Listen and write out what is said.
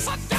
Fuck.